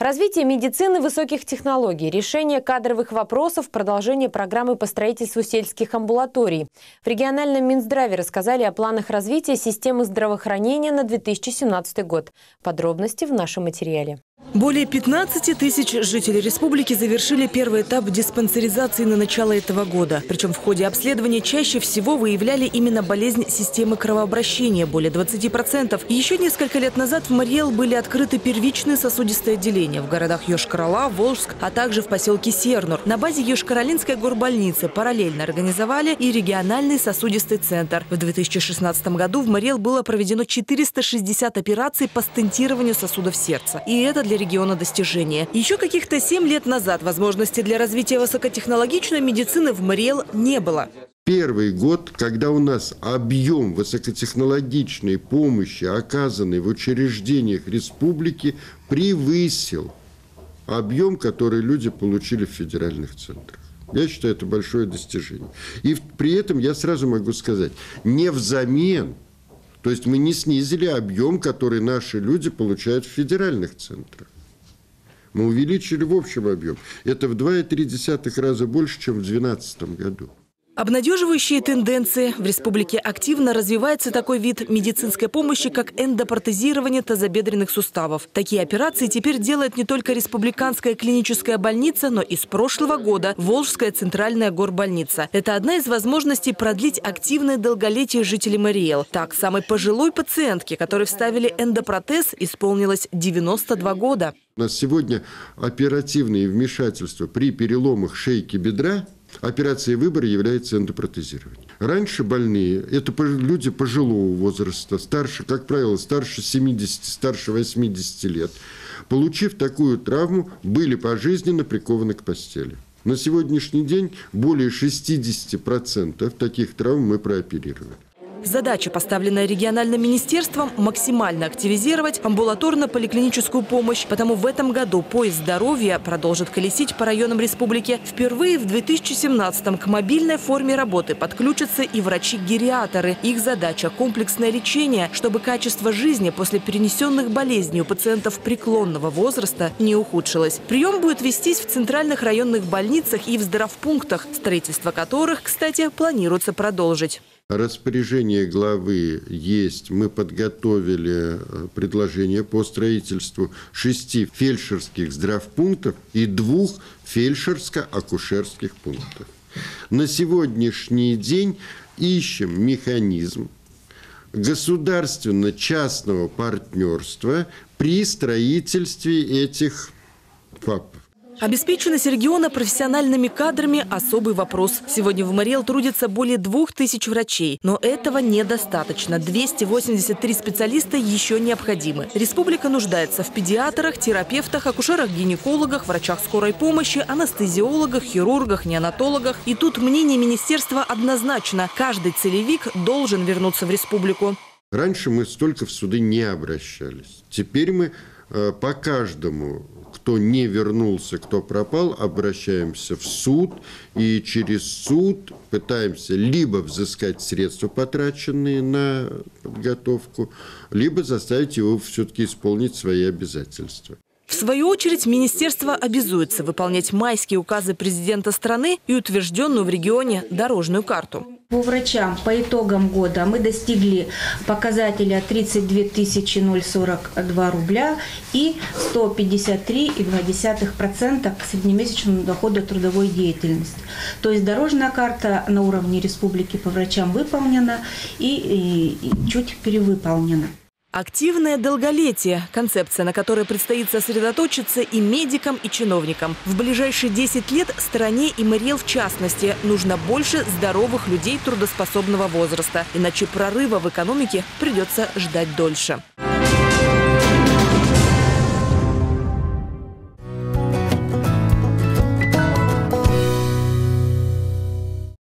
Развитие медицины высоких технологий, решение кадровых вопросов, продолжение программы по строительству сельских амбулаторий. В региональном Минздраве рассказали о планах развития системы здравоохранения на 2017 год. Подробности в нашем материале. Более 15 тысяч жителей республики завершили первый этап диспансеризации на начало этого года. Причем в ходе обследования чаще всего выявляли именно болезнь системы кровообращения – более 20%. И еще несколько лет назад в Мариэл были открыты первичные сосудистые отделения в городах Йошкар-Ола, Волжск, а также в поселке Сернур. На базе Йошкар-Олинской горбольницы параллельно организовали и региональный сосудистый центр. В 2016 году в Мариэл было проведено 460 операций по стентированию сосудов сердца. И это для региона достижения. Еще каких-то 7 лет назад возможности для развития высокотехнологичной медицины в Мариэл не было. Первый год, когда у нас объем высокотехнологичной помощи, оказанной в учреждениях республики, превысил объем, который люди получили в федеральных центрах. Я считаю, это большое достижение. И при этом я сразу могу сказать, не взамен – то есть мы не снизили объем, который наши люди получают в федеральных центрах. Мы увеличили в общем объем. Это в 2,3 раза больше, чем в 2012 году. Обнадеживающие тенденции. В республике активно развивается такой вид медицинской помощи, как эндопротезирование тазобедренных суставов. Такие операции теперь делает не только Республиканская клиническая больница, но и с прошлого года Волжская центральная горбольница. Это одна из возможностей продлить активное долголетие жителей Мариэл. Так, самой пожилой пациентке, которой вставили эндопротез, исполнилось 92 года. У нас сегодня оперативные вмешательства при переломах шейки бедра – Операция выбора является эндопротезирование. Раньше больные – это люди пожилого возраста, старше, как правило, старше 70, старше 80 лет. Получив такую травму, были пожизненно прикованы к постели. На сегодняшний день более 60% таких травм мы прооперировали. Задача, поставленная региональным министерством, максимально активизировать амбулаторно-поликлиническую помощь. Потому в этом году поезд здоровья продолжит колесить по районам республики. Впервые в 2017-м к мобильной форме работы подключатся и врачи-гериаторы. Их задача – комплексное лечение, чтобы качество жизни после перенесенных болезней у пациентов преклонного возраста не ухудшилось. Прием будет вестись в центральных районных больницах и в здравпунктах, строительство которых, кстати, планируется продолжить. Распоряжение главы есть. Мы подготовили э, предложение по строительству шести фельдшерских здравпунктов и двух фельдшерско-акушерских пунктов. На сегодняшний день ищем механизм государственно-частного партнерства при строительстве этих ФАПов. Обеспеченность региона профессиональными кадрами – особый вопрос. Сегодня в Мариэл трудится более двух тысяч врачей. Но этого недостаточно. 283 специалиста еще необходимы. Республика нуждается в педиатрах, терапевтах, акушерах-гинекологах, врачах скорой помощи, анестезиологах, хирургах, неонатологах. И тут мнение министерства однозначно. Каждый целевик должен вернуться в республику. Раньше мы столько в суды не обращались. Теперь мы по каждому кто не вернулся, кто пропал, обращаемся в суд и через суд пытаемся либо взыскать средства, потраченные на подготовку, либо заставить его все-таки исполнить свои обязательства. Свою очередь, министерство обязуется выполнять майские указы президента страны и утвержденную в регионе дорожную карту. По врачам по итогам года мы достигли показателя 32 042 рубля и 153,2% к среднемесячному доходу трудовой деятельности. То есть дорожная карта на уровне республики по врачам выполнена и, и, и чуть перевыполнена. Активное долголетие – концепция, на которой предстоит сосредоточиться и медикам, и чиновникам. В ближайшие 10 лет стране и Мариэл в частности нужно больше здоровых людей трудоспособного возраста. Иначе прорыва в экономике придется ждать дольше.